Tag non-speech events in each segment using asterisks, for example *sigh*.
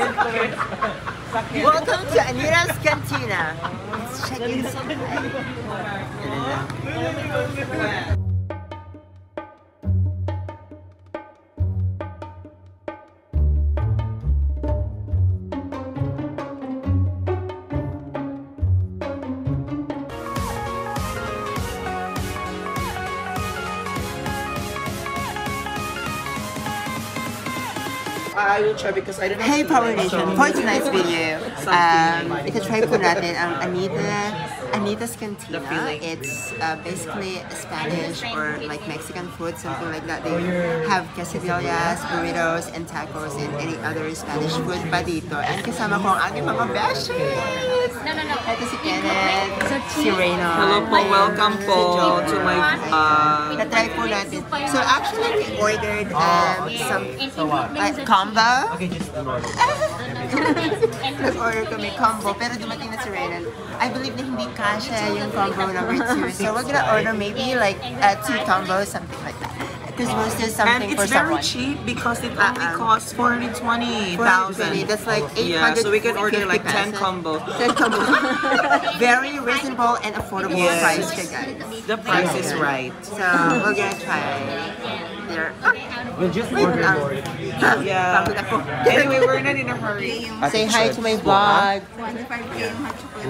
Welcome to Anita's Cantina. Let's check inside. I will try because I don't know. Hey how to Power Nation, for tonight's video, um, ita-try po natin ang Anita, Anita's Cantina. It's uh, basically Spanish or like Mexican food, something like that. They have quesadillas, burritos, and tacos, and any other Spanish food pa dito. And kasama ko ang aking mga besties! No, no, no. Ito si Kenneth, si Reyna. Hello po, welcome po to my uh, Na-try po natin. So actually, we ordered um, some uh, combo. Okay, just *laughs* Nag-order kami combo, pero dumating na si Reynan. I believe na hindi kasha yung combo number two. So we're gonna order maybe like uh, two combos, something like that. Because we'll and something for it's very someone. cheap because it only Uh-uh. costs 420,000. That's like 850 Yeah, so we can order like 10 pesos. combos. 10 combos. *laughs* very reasonable and affordable Yes. price guys. The price is right. So we're gonna try their... Ah. We'll just Wait order lang. more. *laughs* Yeah. Anyway, we're not in a hurry. Say hi to my vlog.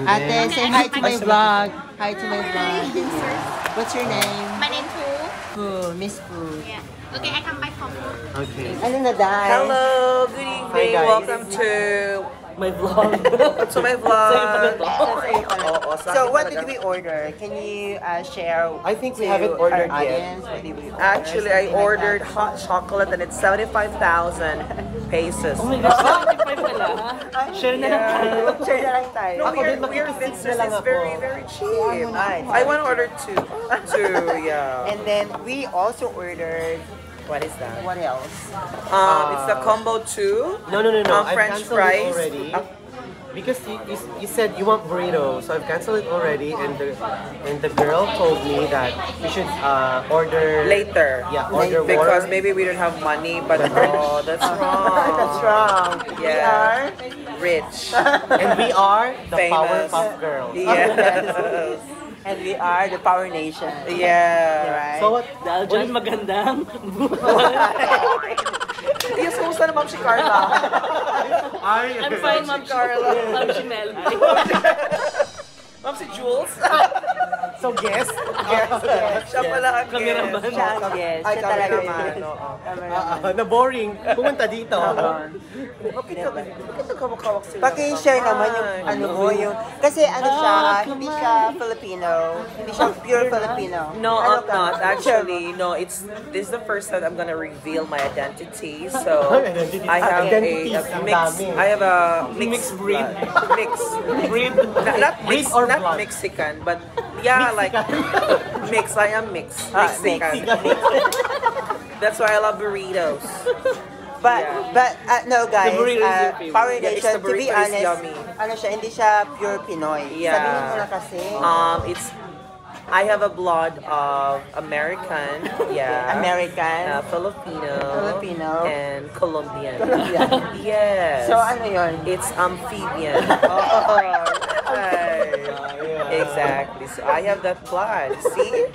Ate, say hi to my vlog. Hi to my vlog. What's your name? My name Fu. Fu, Miss Fu. Yeah. Okay, I come back from Fu. Okay. Ano na dahil? Hello, good evening. guys. Welcome to My vlog. *laughs* so my vlog. Oo, sa So akin what talaga. did we order? Can you uh, share I think we to haven't ordered our yet. audience what did we order? Actually, I Something like ordered that. hot chocolate and it's 75,000 pesos. Oh my gosh, 75 pala. Share na lang tayo. Share na lang tayo. No, Ako we're, din, we're makikisip Vincent na lang is ako. very, very cheap. Nice. I want to order two. Two, yeah. And then we also ordered What is that? what else? Um, it's the combo two. No, no, no, no. Um, I've French canceled fries. it already. Uh, Because you, you, you said you want burrito, so I've canceled it already, and the and the girl told me that we should uh, order Later. Yeah, order Because more. maybe we don't have money, but *laughs* oh, that's wrong. That's wrong. We are Rich. and we are the Famous. Powerpuff Girls. *laughs* Yes. And we are the Power Nation. Yeah. Right? So what? Dahil dyan magandang *laughs* Yes, kumusta naman si Carla? I'm fine, Ma'am Carla. Ma'am Chanel. *laughs* Ma'am si Jules? *laughs* So guess. *laughs* Siya pala ang Cameraman. guest. Siya ang guest. Ay, Siya talaga cameraman. yun. oo. Ah, ah, na boring. Pumunta dito. Bakit ka bakit ka kawak sila? Paki-share naman yung ano mo yung kasi ano siya, ah, hindi siya Filipino, hindi siya pure Filipino. No, Ano I'm ka? not. Actually, no, it's this is the first time I'm gonna reveal my identity. So *laughs* Identity. I have a, Identities, a ang mix. dami. I have a mixed Mixed breed. blood. Mix. Breed. Not, not Breed mix, or not? Mexican, but yeah, like mix. I am mix. Ah, Mexican. That's why I love burritos. But Yeah. but uh, no guys, uh. Power Yeah, Nation, the to be honest, yummy. ano siya, hindi siya pure Pinoy. Yeah. Sabihin mo na kasi. Um, it's I have a blood of American, yeah, American. uh, Filipino, Filipino. and Colombian. Colombian. *laughs* yes. So ano yun? It's amphibian. *laughs* Oh, Ay. Exactly. So I have that blood. See?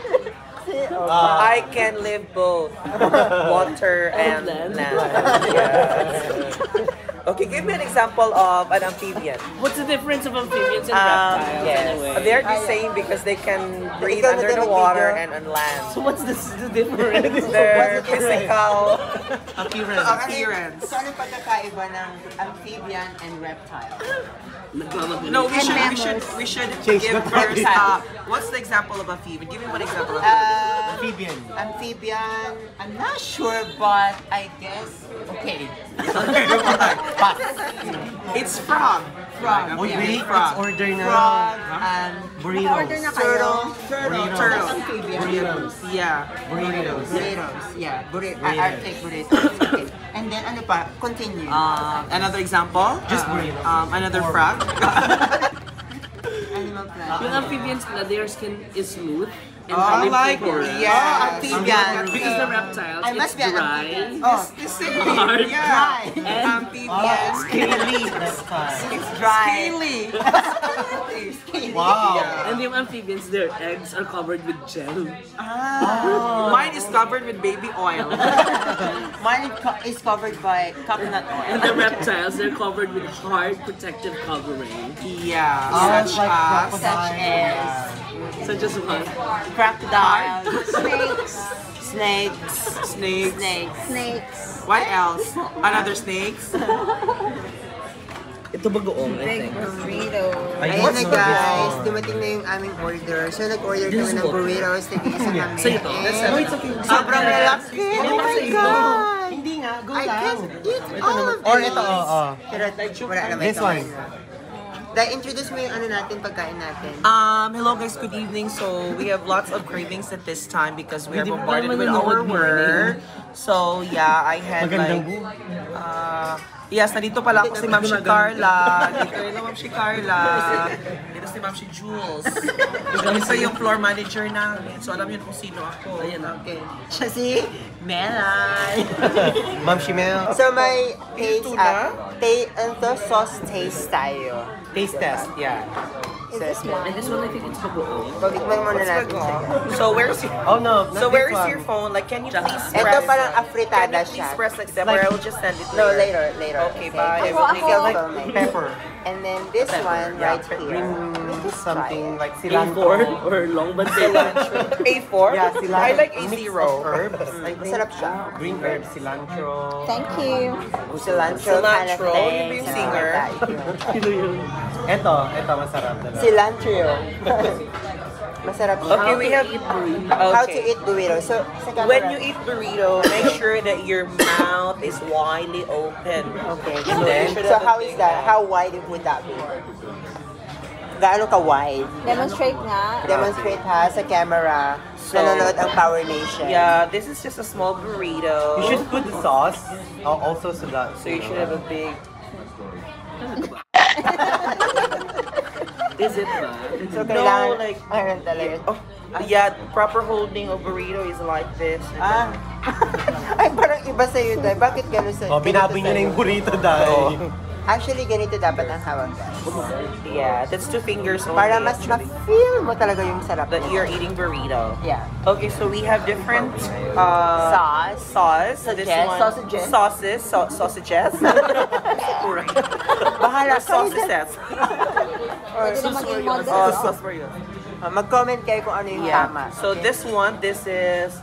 oh, ah. I can live both water *laughs* and And land. land. Yes. *laughs* Okay, give me an example of an amphibian. What's the difference of amphibians and Um, reptiles yes. anyway? They're the same because they can breathe Ikaw under the water and on land. So what's the, the difference? *laughs* Their What's the difference? physical. Appearance. Appearance. So ano pagkakaiba ng amphibian and reptile? No, we should, we should, we should Change give first. topic. Uh, what's the example of amphibian? Give me one example of Uh, Amphibian. amphibian, I'm not sure, but I guess, okay. *laughs* It's frog. Frog. Wait, wait, Frog. let's order na. Frog, um, Burritos. turtle, turtle, Burritos. Turtle. amphibian. Burritos. Yeah. Burritos. Burritos, yeah. Burrito. I, I'll Burritos. take burritos. Okay. And then ano pa? Continue. Um, another example. Just Uh, burritos. Um, another Or- frog. *laughs* Animal planet. Yung amphibians pala, their skin is smooth. In Oh, I like California. yeah. Oh, amphibians. Because the reptiles, I must it's be an dry. amphibian. Oh, the same. Hard. Yeah. Dry. Amphibians. Scaly. That's fine. It's dry. Scaly. Wow. Yeah. And yung amphibians, their eggs are covered with gel. Ah. Mine is covered with baby oil. *laughs* Mine is covered by coconut oil. And the reptiles, they're covered with hard protective covering. yeah. Oh, such like as. Such as Such as what? crocodiles, snakes, snakes, Snakes. snakes, Snakes. What else? Another snakes? *laughs* Ito bagoong, I think. Burrito. Ay, Ayun na guys, dumating na yung aming order. So nag-order This kami ng burritos, tig-isa kami. Sa'yo to? It's okay. Sobrang lalaki! Oh Hindi my? God! Hindi nga, go I lang. can't eat all of Or these. ito, oo. Oh, Pero wala naman This ito. one. Dahil introduce mo yung ano natin, pagkain natin. Um, hello guys, good evening. So we have lots of cravings at this time because we are Hindi bombarded with our nanonood work. So yeah, I had like, buhay. uh, yes, nandito pala ako si Ma'am si Carla. Dito rin Ma'am si Carla. Dito si Ma'am si Jules. Dito yung floor manager namin. So alam niyo kung sino ako. Ayan na. Okay. Siya si Melay. Ma'am Shimel. so may taste, tuna? ah, ta- ano to, sauce taste tayo. Taste test, yeah. So, And this one, I think it's bagoong. Pagikman muna What's natin. So where's your Oh no, So where this is one. your phone? Like, can you please Ito press? parang Can afritada you please siya. press like that, or I will just send it No, later. later, later. Okay, bye. I Ako, will ako. like Pepper. And then this one Yeah, right here. Mm, green something try like A4 cilantro. or long bantay. A4? Yeah, cilantro. I like A0. of herbs. I think. Masarap siya. Green herbs, cilantro. Thank you. Cilantro, kind Cilantro, thing. yun ba yung singer? Sino yun? *laughs* Ito, ito masarap talaga. Cilantro. *laughs* Masarap. Okay, we have How to Okay. eat burrito. So. When you eat burrito, make sure that your mouth is widely open. Okay. And then- So, how is that? How wide would that be? Gaano ka wide? Demonstrate nga. Demonstrate ha sa camera. So- Nanonood ang Power Nation. Yeah, this is just a small burrito. You should put the sauce uh, also so that. So you should have a big. *laughs* Is it ba? So, kailangan, No, like- Ayun talaga. Oh, yeah, proper holding of burrito is like this. Ah. *laughs* Ay, parang iba sa'yo, Day. Bakit gano'n sa... Oh, binabi niyo na yung burrito dahil. Actually, ganito dapat ang hawak. Yeah, that's two fingers only. Para mas ma-feel mo talaga yung sarap that you're eating burrito. Yeah. Okay, so we have different uh, Sauce. sauce. This Sausages, one, sausages. sauces, sau- sausages. *laughs* Right. Bahala sausages. *laughs* Pwede na. Oh, no? sauce for you. Ah, Mag-comment kayo kung ano yung Yeah. tama. So this one, this is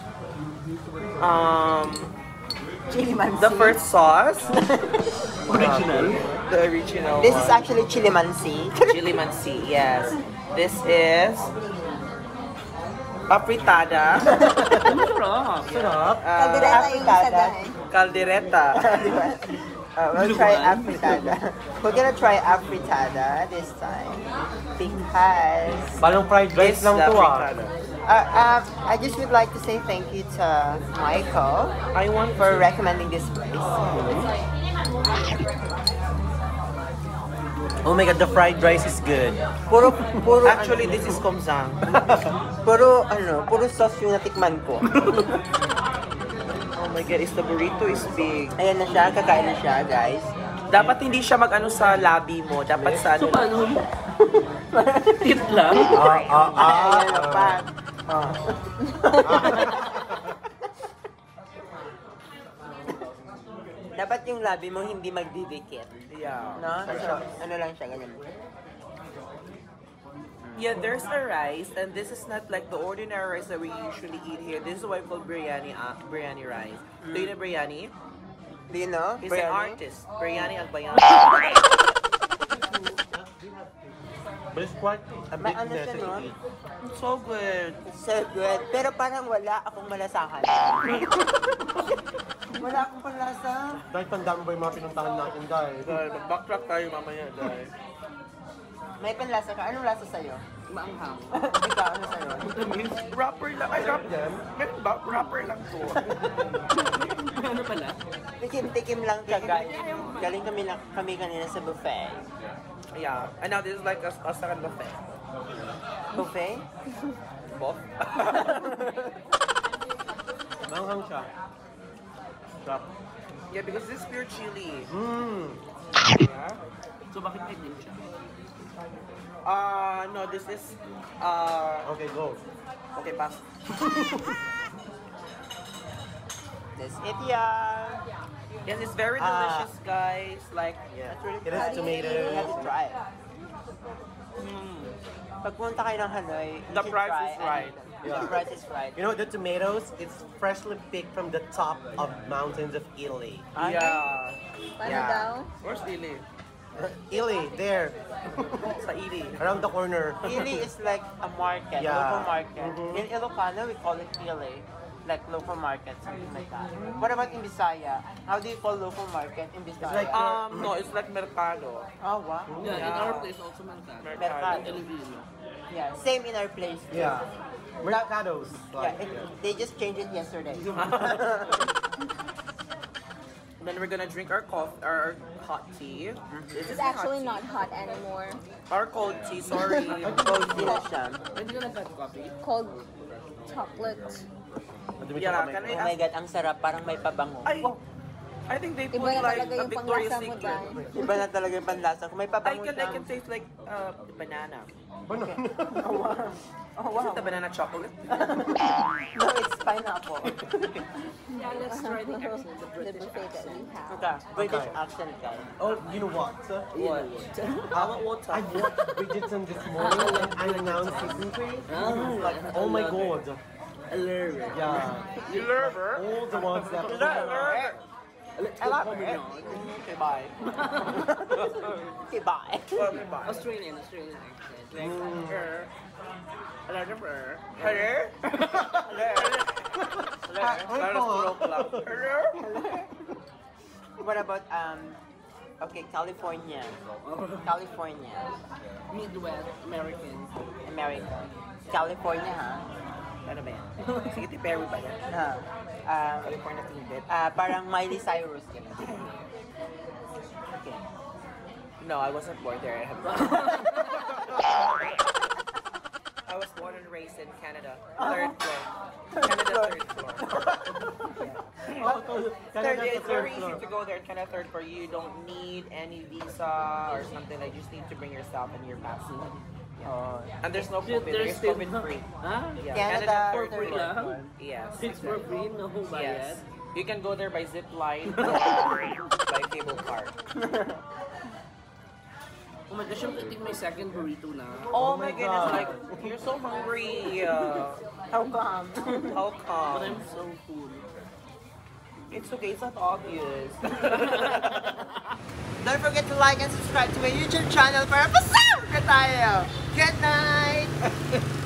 um Chili mansi. the first sauce. *laughs* Original? The original. This is actually chili mansi. *laughs* chili mansi. Yes. This is afritada. Masarap. *laughs* Sarap. Uh, Kaldereta yung isa Afritada. dahil. caldereta. Uh, we'll try afritada. *laughs* We're gonna try afritada this time. Because... Parang fried rice lang to ah. Uh, uh, I just would like to say thank you to Michael I want for recommending this place. Oh my god, the fried rice is good. Puro, puro, Actually, *laughs* this is komzang. puro, ano, puro sauce yung natikman ko. *laughs* Oh my god, is the burrito is big. Ayan na siya, kakain na siya, guys. Dapat hindi siya mag-ano sa labi mo. Dapat sa So, ano. paano? *laughs* Tip lang? Ah, ah, ah. Ayan na pa. Oh. *laughs* Dapat yung labi mo hindi magdidikit. Yeah. No? So, ano lang siya, ganyan. Yeah, there's a rice, and this is not like the ordinary rice that we usually eat here. This is what we call biryani, uh, biryani rice. Do you know biryani? Do you know? He's an Biryani? artist. Biryani Agbayan. But it's quite a bit ano siya, no? necessary. so good. So good. Pero parang wala akong malasahan. *laughs* wala akong panlasa. Dahil tandaan mo ba yung mga pinuntahan natin dahil? Dahil mag-backtrack tayo mamaya dahil. May panlasa ka. Anong lasa sa'yo? Maanghang. *laughs* Ikaw, ano sa'yo? Rapper lang. Ay, rap them. Ganun ba? Rapper lang to. ano pala? Tikim-tikim lang siya, guys. Galing kami, na, kami kanina sa buffet. yeah. And now this is like a, a second buffet. Buffet? Both? *laughs* Manghang siya. Sarap. yeah, because this is pure chili. Mmm. So bakit may din siya? Uh, no, this is, uh, Okay, go. okay, pass. *laughs* That's it, yeah. Yes, it's very Ah. delicious, guys. Like, Yeah. That's really It good. has You tomatoes. have to try it. Pag punta kayo ng Hanoi, The price try is right. Yeah. The price is right. You know, the tomatoes, it's freshly picked from the top of mountains of Italy. Ah, yeah. Paano Yeah. daw? Where's Ili? There, Sa Ili. around the corner. Ili is like a market, Yeah. local market. Mhm. In Ilocano, we call it Ili. Like local market, something like that. What about in Bisaya? How do you call local market in Bisaya? like- Um, no, it's like mercado. oh, wow. Yeah, in our place also mercado. Mercado. Elvino. Yeah, same in our place. too. Yeah. Mercados. Yeah, Like, it, they just changed it yesterday. *laughs* *laughs* Then we're gonna drink our coffee, our hot tea. This It's is actually hot not hot anymore. tea. Our cold tea, sorry. *laughs* Cold tea na siya. Hindi ka nagka-coffee? Cold chocolate. Yeah, can I. Oh my God, ang sarap. Parang may pabango. I, I think they put Iba na like talaga a yung Victoria's panglasa mo, Secret. Dan. Iba na talaga yung panlasa. Kung may I pabango can, siya. I can taste like uh, banana. Ano? Oh, oh Is wow. it the banana chocolate? *laughs* no, it's pineapple. Yeah, let's try the accent, the The British buffet that we have. Okay, British Okay. accent guys. Oh, you know what? What? I *laughs* want water. I watched Bridgerton this morning and I *laughs* announced season three. Ah, like, oh my god. Hilarious. Yeah. You love her? All the ones that. Let's love home now. Okay, bye. *laughs* Okay, bye. Okay, bye. Australian, Australian accent. Like, Mm. her. I love her. Hello? Hello? Hi, Para po. stroke lang. Hello? What about, um, okay, California. California. Midwest American. America. California, ha? Ano ba yan? Sige, ti Perry ba yan? Ha. Um, California Timbit? ah, parang Miley Cyrus. Ganun. Okay. No, I wasn't born there. I *laughs* I was born and raised in Canada. Third floor. Canada third floor. Third, it's very easy to go there. Canada third floor. You don't need any visa or something. Like, you just need to bring yourself and your passport. Oh. And there's no COVID. There's still- COVID free. *laughs* Huh? Yeah, Canada for free. floor. Yes. *laughs* It's for free, no bayad. Yes. You can go there by zip line *laughs* or by cable car. Oh my gosh, I'm eating my second burrito na. Oh, my my goodness, God. like, you're so hungry. Uh, How come? how But come? I'm so full. It's okay, it's not obvious. Don't forget to like and subscribe to my YouTube channel para pasama ka tayo. Good night! *laughs*